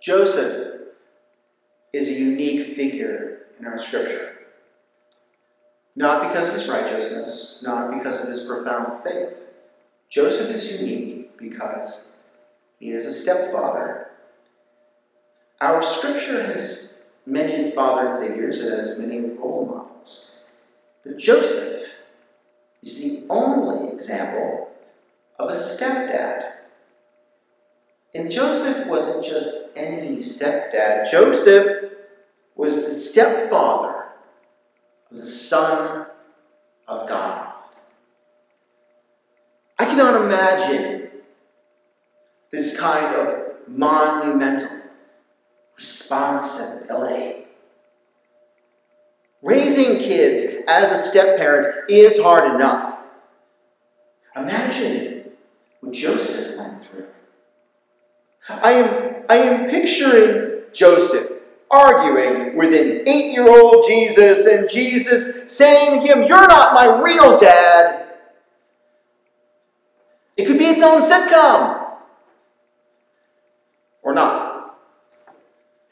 Joseph is a unique figure in our scripture. Not because of his righteousness, not because of his profound faith. Joseph is unique because he is a stepfather. Our scripture has many father figures, it has many role models. But Joseph is the only example of a stepdad. And Joseph wasn't just any stepdad, Joseph was the stepfather of the Son of God. I cannot imagine this kind of monumental responsibility. Raising kids as a step parent is hard enough. Imagine what Joseph went through. I am, I am picturing Joseph arguing with an eight year old Jesus and Jesus saying to him, You're not my real dad. It could be its own sitcom. Or not.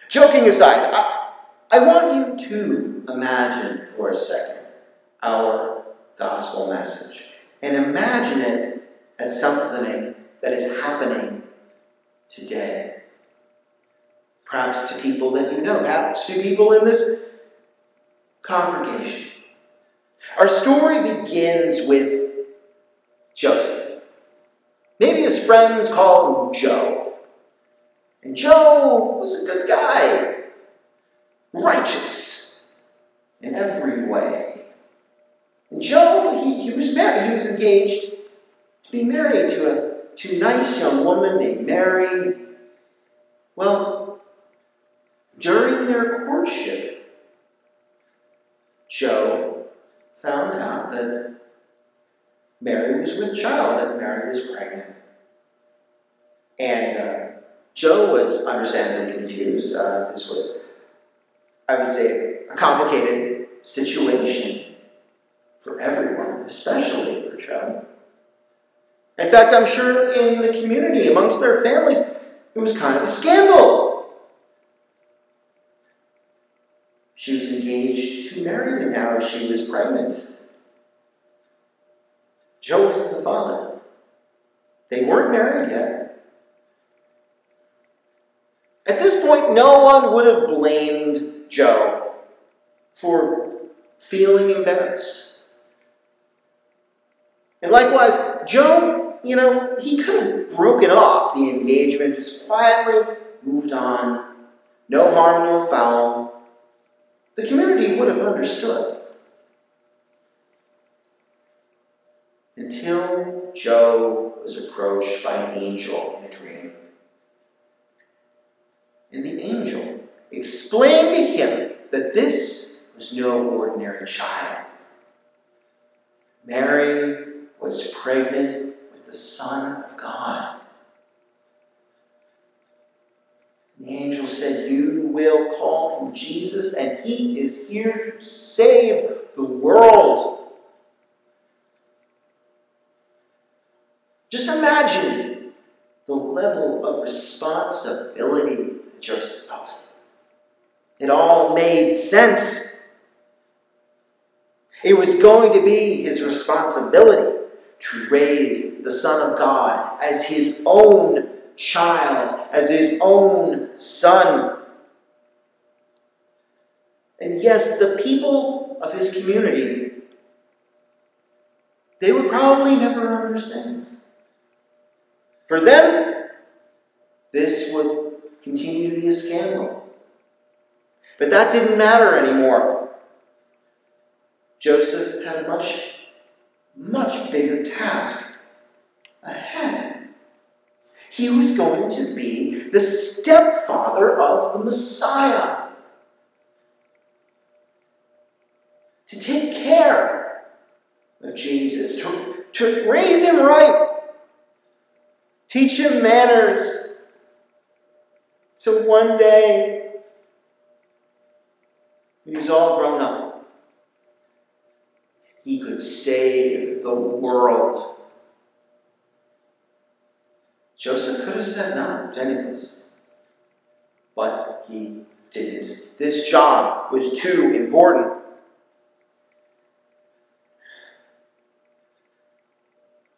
Joking aside, I, I want you to imagine for a second our gospel message and imagine it as something that is happening today. Perhaps to people that you know, perhaps to people in this congregation. Our story begins with Joseph. Maybe his friends call him Joe. And Joe was a good guy, righteous in every way. And Joe, he, he was married, he was engaged to be married to a to nice young woman named Mary. Well, during their courtship, Joe found out that Mary was with child, that Mary was pregnant. And uh, Joe was understandably confused. Uh, this was, I would say, a complicated situation for everyone, especially for Joe. In fact, I'm sure in the community, amongst their families, it was kind of a scandal. She was engaged to marry, and now she was pregnant. Joe wasn't the father. They weren't married yet. At this point, no one would have blamed Joe for feeling embarrassed. And likewise, Joe you know, he could have broken off the engagement, just quietly moved on. No harm, no foul. The community would have understood. Until Joe was approached by an angel in a dream. And the angel explained to him that this was no ordinary child. Mary was pregnant the Son of God. The angel said, You will call him Jesus, and he is here to save the world. Just imagine the level of responsibility that Joseph felt. It all made sense. It was going to be his responsibility to raise the Son of God as his own child, as his own son. And yes, the people of his community, they would probably never understand. For them, this would continue to be a scandal. But that didn't matter anymore. Joseph had a much much bigger task ahead. He was going to be the stepfather of the Messiah. To take care of Jesus, to, to raise him right, teach him manners. So one day, he was all grown up he could save the world. Joseph could have said no to any of this. But he didn't. This job was too important.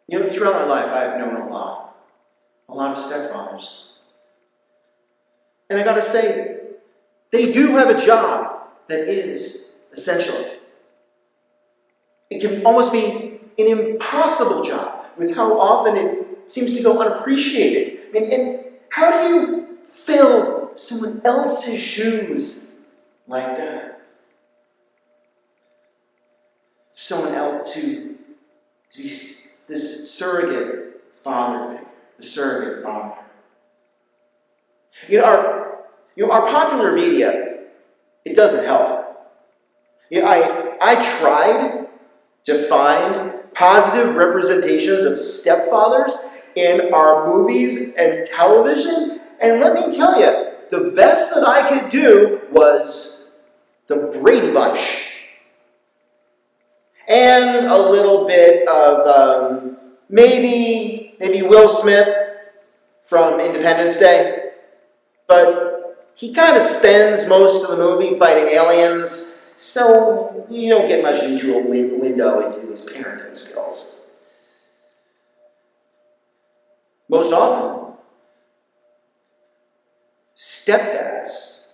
You know, throughout my life, I've known a lot, a lot of stepfathers. And I gotta say, they do have a job that is essential. It can almost be an impossible job with how often it seems to go unappreciated. And, and how do you fill someone else's shoes like that? Someone else to, to be this surrogate father figure, the surrogate father. You know, our, you know, our popular media, it doesn't help. You know, I, I tried to find positive representations of stepfathers in our movies and television, and let me tell you, the best that I could do was the Brady Bunch. And a little bit of um, maybe, maybe Will Smith from Independence Day. But he kind of spends most of the movie fighting aliens, so you don't get much into a win window into his parenting skills. Most often, stepdads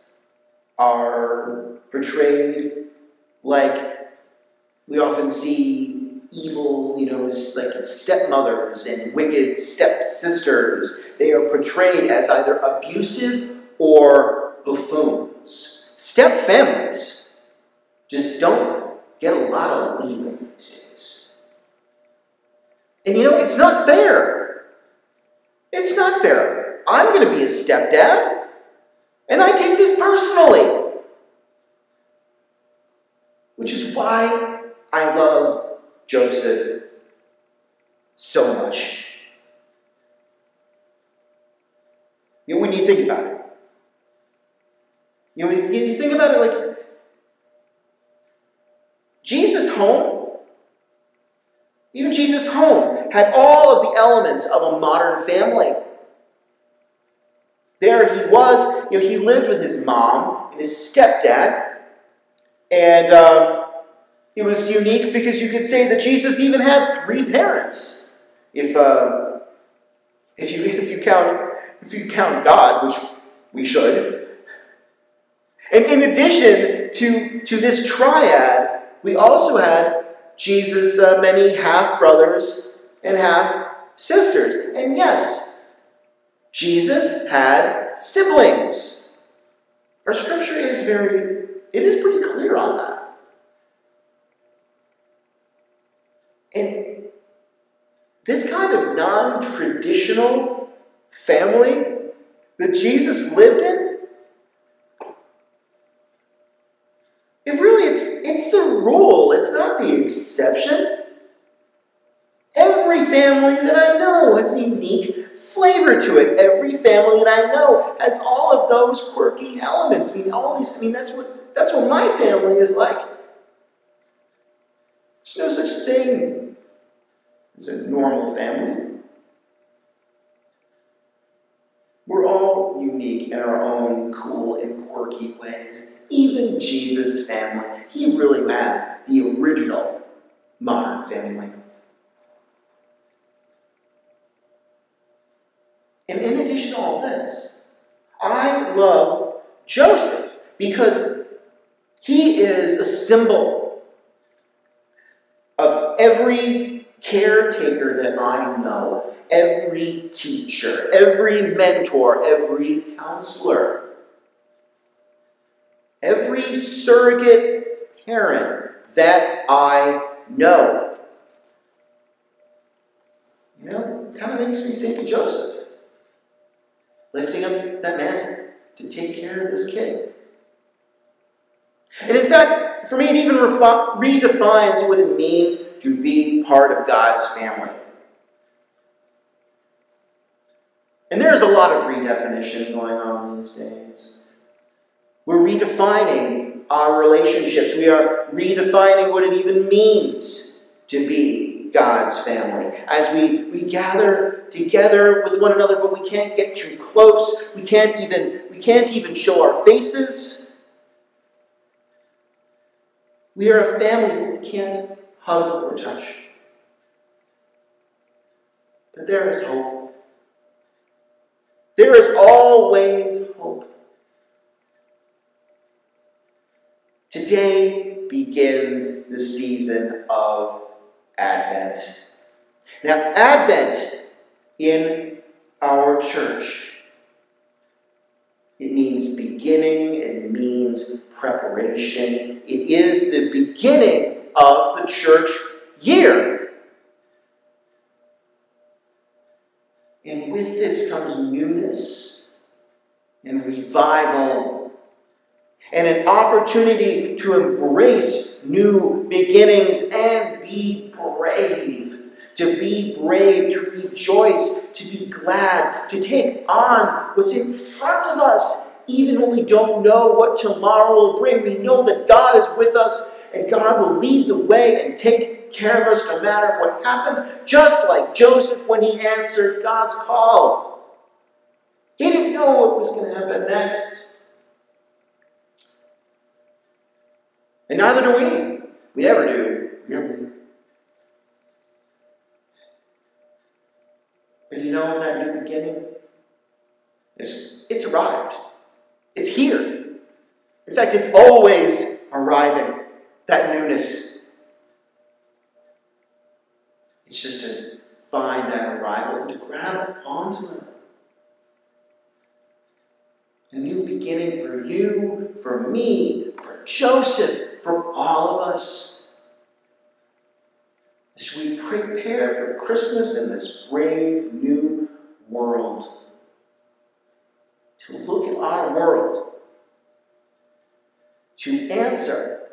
are portrayed like we often see evil, you know, like stepmothers and wicked stepsisters. They are portrayed as either abusive or buffoons. Step families just don't get a lot of leeway these days. And you know, it's not fair. It's not fair. I'm going to be a stepdad, and I take this personally. Which is why I love Joseph so much. You know, when you think about it, you know, when you think about it, like home, even Jesus' home had all of the elements of a modern family. There he was, you know, he lived with his mom and his stepdad, and um, it was unique because you could say that Jesus even had three parents. If, uh, if, you, if, you count, if you count God, which we should. And in addition to, to this triad, we also had Jesus' uh, many half brothers and half sisters. And yes, Jesus had siblings. Our scripture is very, it is pretty clear on that. And this kind of non traditional family that Jesus lived in, it really it's it's the rule, it's not the exception. Every family that I know has a unique flavor to it. Every family that I know has all of those quirky elements. I mean, all these. I mean, that's what that's what my family is like. There's no such thing as a normal family. We're all unique in our own cool and quirky ways. Even Jesus' family, he really had the original modern family. And in addition to all this, I love Joseph because he is a symbol of every caretaker that I know, every teacher, every mentor, every counselor, every surrogate parent that I know. You know, kind of makes me think of Joseph lifting up that mantle to take care of this kid. And in fact, for me, it even redefines what it means to be part of God's family. And there's a lot of redefinition going on these days. We're redefining our relationships. We are redefining what it even means to be God's family. As we, we gather together with one another, but we can't get too close. We can't even we can't even show our faces. We are a family, but we can't hug or touch. But there is hope. There is always hope. Today begins the season of Advent. Now, Advent in our church, it means beginning, it means preparation. It is the beginning of the church year. And with this comes newness and revival and an opportunity to embrace new beginnings and be brave. To be brave, to rejoice, to be glad, to take on what's in front of us, even when we don't know what tomorrow will bring. We know that God is with us and God will lead the way and take care of us no matter what happens, just like Joseph when he answered God's call. He didn't know what was going to happen next. And neither do we. We never do, really. But you know that new beginning? It's, it's arrived. It's here. In fact, it's always arriving, that newness. It's just to find that arrival and to grab onto it. A new beginning for you, for me, for Joseph, all of us. As we prepare for Christmas in this brave new world, to look at our world, to answer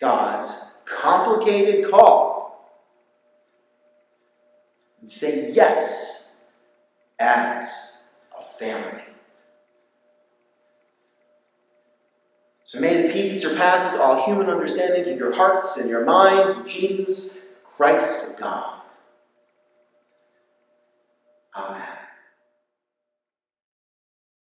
God's complicated call, and say yes as a family. So may the peace that surpasses all human understanding keep your hearts and your minds Jesus, Christ of God. Amen.